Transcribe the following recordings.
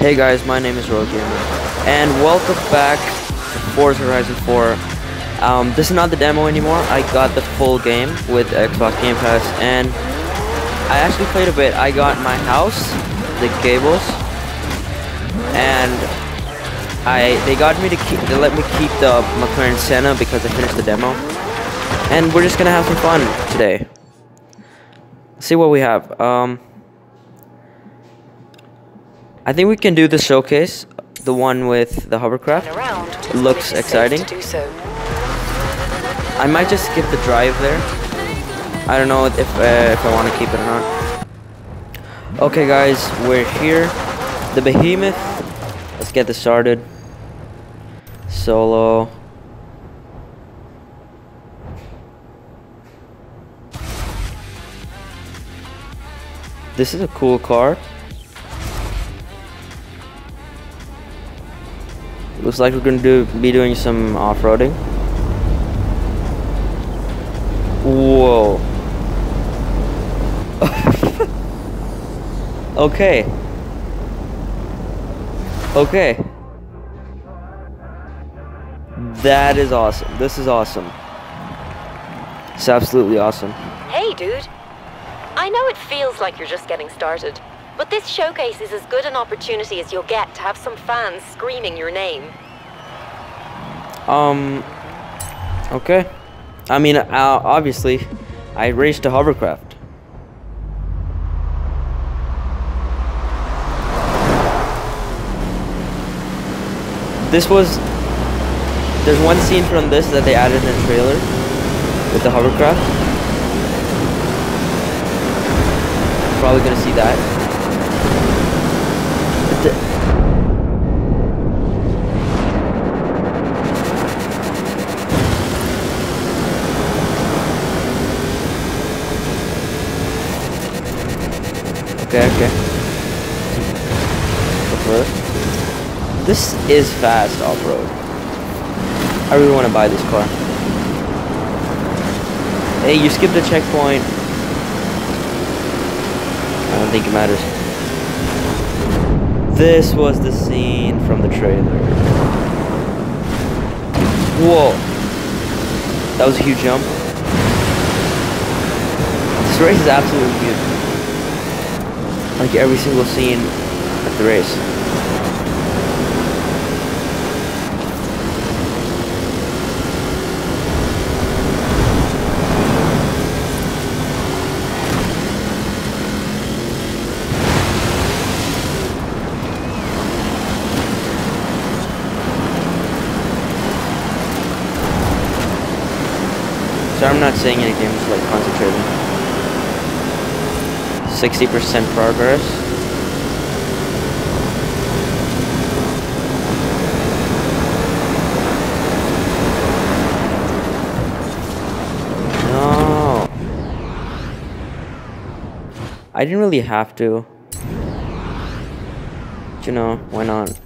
Hey guys, my name is Royal Gamer, and welcome back to Forza Horizon 4. Um, this is not the demo anymore. I got the full game with Xbox Game Pass, and I actually played a bit. I got my house, the Gables, and I they got me to keep. They let me keep the McLaren Senna because I finished the demo, and we're just gonna have some fun today. see what we have. Um. I think we can do the showcase, the one with the hovercraft. Looks exciting. So. I might just skip the drive there. I don't know if uh, if I want to keep it or not. Okay, guys, we're here. The Behemoth. Let's get this started. Solo. This is a cool car. Looks like we're gonna do be doing some off-roading. Whoa. okay. Okay. That is awesome. This is awesome. It's absolutely awesome. Hey, dude. I know it feels like you're just getting started, but this showcase is as good an opportunity as you'll get to have some fans screaming your name. Um. Okay. I mean, uh, obviously, I raced a hovercraft. This was. There's one scene from this that they added in the trailer with the hovercraft. Probably gonna see that. But the- Okay, okay. This is fast off-road. I really want to buy this car. Hey, you skipped the checkpoint. I don't think it matters. This was the scene from the trailer. Whoa. That was a huge jump. This race is absolutely beautiful like every single scene at the race. So I'm not saying anything, I'm just like concentrating. 60% progress. No. I didn't really have to. But you know, why not?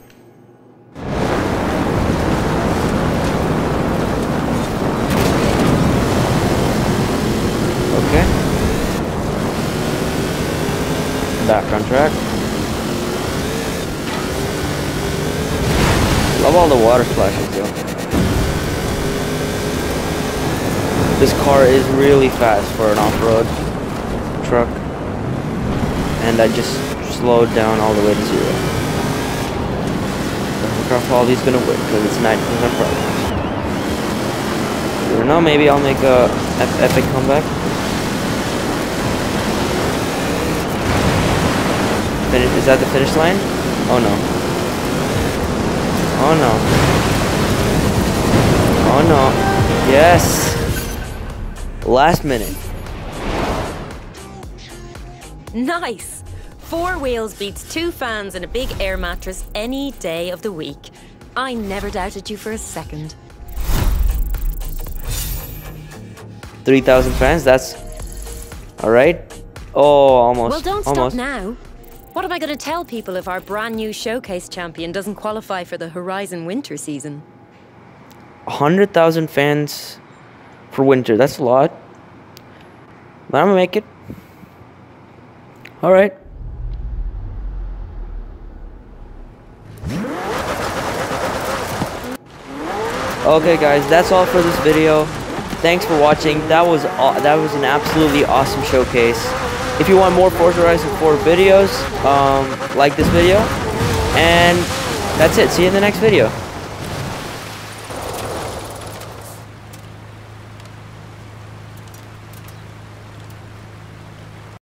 Okay. Back on track. Love all the water splashes though. This car is really fast for an off-road truck. And I just slowed down all the way to zero. The is gonna win because it's 90% progress. You know, maybe I'll make a epic comeback. Finish, is that the finish line? Oh no. Oh no. Oh no. Yes! Last minute. Nice! Four wheels beats two fans and a big air mattress any day of the week. I never doubted you for a second. 3,000 fans, that's... Alright. Oh, almost. Well, don't almost. stop now. What am I going to tell people if our brand new showcase champion doesn't qualify for the Horizon winter season? 100,000 fans for winter. That's a lot. But I'm going to make it. All right. Okay guys, that's all for this video. Thanks for watching. That was that was an absolutely awesome showcase. If you want more Forza Horizon 4 videos, um, like this video. And that's it. See you in the next video.